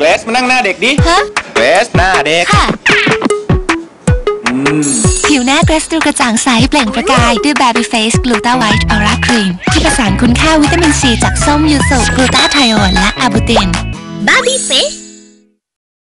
เกรซมานั่งหน้าเด็กดิฮะเกรซหน้าเด็ก ค่ะ ผิวหน้าเกรสดูกระจ่างใสเปล่งประกาย ด้วย Baby Face Gluta White Aura Cream ที่ประสานคุณค่าวิตามินซีจากส้มยูสุกลูตาไทโอนและอาบูติน Baby Face